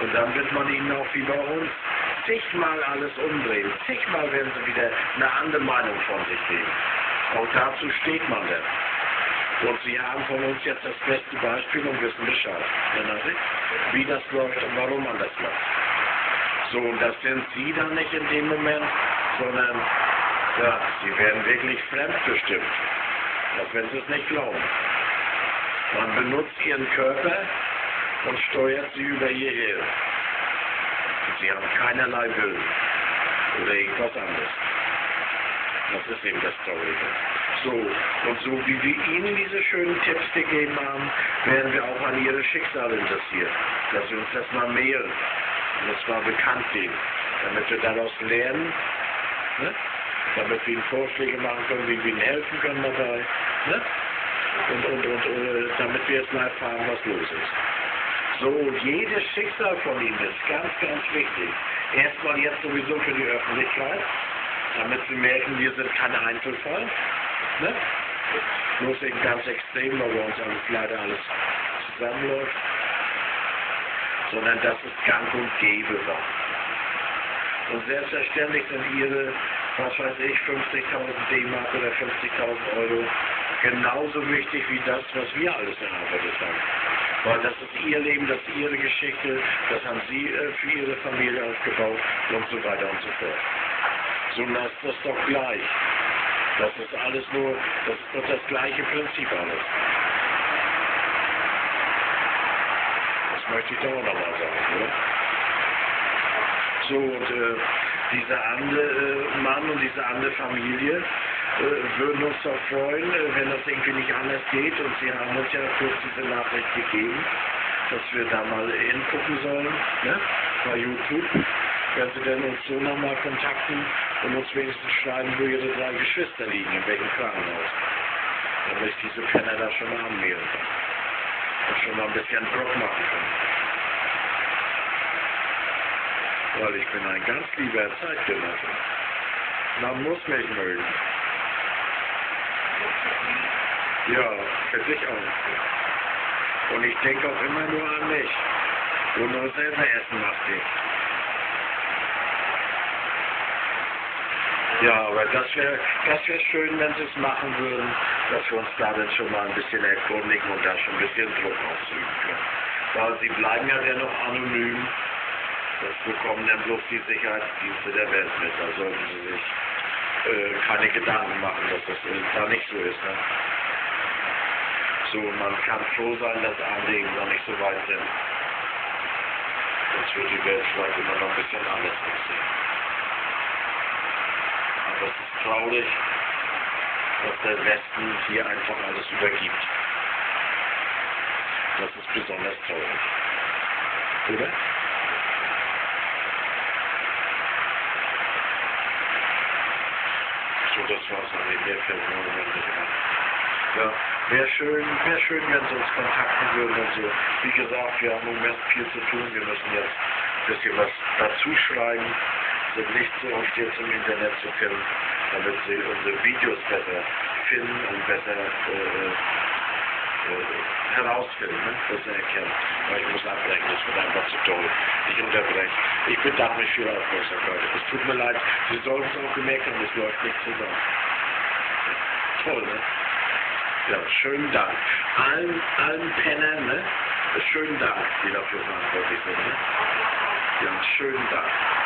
Und dann wird man ihnen auch wie bei uns zigmal alles umdrehen. Zigmal werden sie wieder eine andere Meinung von sich geben. Auch dazu steht man denn. Und Sie haben von uns jetzt das beste Beispiel und wissen Bescheid. Wie das läuft und warum man das macht. So, und das sind Sie dann nicht in dem Moment, sondern ja, Sie werden wirklich fremdbestimmt. Auch wenn Sie es nicht glauben. Man benutzt Ihren Körper und steuert Sie über Ihr Hirn. Sie haben keinerlei Willen oder irgendwas anderes. Das ist eben das Traurige. So, und so wie wir Ihnen diese schönen Tipps gegeben haben, werden wir auch an Ihre Schicksale interessiert. Dass wir uns das mal mailen und das mal bekannt geben, damit wir daraus lernen, ne? damit wir Ihnen Vorschläge machen können, wie wir Ihnen helfen können dabei. Ne? Und, und, und, und, damit wir jetzt mal erfahren, was los ist. So, jedes Schicksal von Ihnen ist ganz, ganz wichtig. Erstmal jetzt sowieso für die Öffentlichkeit, damit Sie merken, wir sind kein Einzelfall. Ne? Bloß eben ganz extrem, weil bei uns alles leider alles zusammenläuft. Sondern dass es gang und gäbe war. Und selbstverständlich sind Ihre, was weiß ich, 50.000 D-Mark oder 50.000 Euro genauso wichtig wie das, was wir alles erarbeitet haben. Weil das ist ihr Leben, das ist ihre Geschichte, das haben sie äh, für ihre Familie aufgebaut und so weiter und so fort. So lasst das doch gleich. Das ist alles nur, das ist das gleiche Prinzip alles. Das möchte ich doch nochmal sagen, oder? So, und äh, dieser andere äh, Mann und diese andere Familie, würden uns doch freuen, äh, wenn das irgendwie nicht anders geht. Und Sie haben uns ja kurz diese Nachricht gegeben, dass wir da mal hingucken sollen, ne? bei YouTube. Wenn Sie denn uns so nochmal kontakten und uns wenigstens schreiben, wo Ihre drei Geschwister liegen, in welchem Krankenhaus. Damit ich diese Penner da schon mal anmelden kann. Und schon mal ein bisschen Druck machen kann. Weil ich bin ein ganz lieber Zeitgenosse. Man muss mich mögen. Ja, für sich auch. Und ich denke auch immer nur an mich. Und nur selber essen macht ich. Ja, aber das wäre das wär schön, wenn Sie es machen würden, dass wir uns da dann schon mal ein bisschen erkundigen und da schon ein bisschen Druck ausüben können. Weil Sie bleiben ja dennoch anonym. Das bekommen dann bloß die Sicherheitsdienste der Welt mit. Da sollten Sie sich äh, keine Gedanken machen, dass das äh, da nicht so ist. Ne? So, man kann froh sein, dass Anliegen noch nicht so weit sind. Sonst wird die Welt vielleicht immer noch ein bisschen anders aussehen. Aber es ist traurig, dass der Westen hier einfach alles übergibt. Das ist besonders traurig. Oder? So, das war's an im Moment nicht ein. Ja, wäre schön, wäre schön, wenn Sie uns kontakten würden und so. Wie gesagt, wir haben im Moment viel zu tun. Wir müssen jetzt ein bisschen was dazu schreiben. Sind nicht so oft jetzt im Internet zu finden, damit Sie unsere Videos besser finden und besser äh, äh, herausfinden, ne? besser erkennen. Aber ich muss abbrechen, das wird einfach zu toll. Ich unterbreche. Ich bedanke mich für Ihre Aufmerksamkeit. Es tut mir leid, Sie sollten es auch gemerkt haben, es läuft nicht zusammen. Toll, ne? Ja, schönen Dank. Allen, allen Pennern, ne? Schönen Dank, die dafür verantwortlich sind, ne? Ja, schönen Dank.